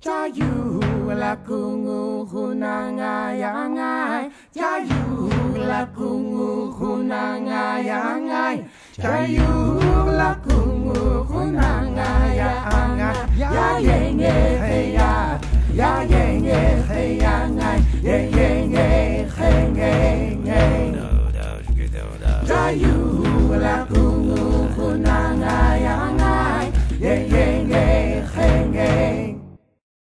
Jayu la kungu hunanga yangai. Jayu la kungu hunanga yangai. Jayu la kungu hunanga yangai. Ya yenge heya. ya. Ya yenge heya ngai. Ye yenge henge. Jayu la kungu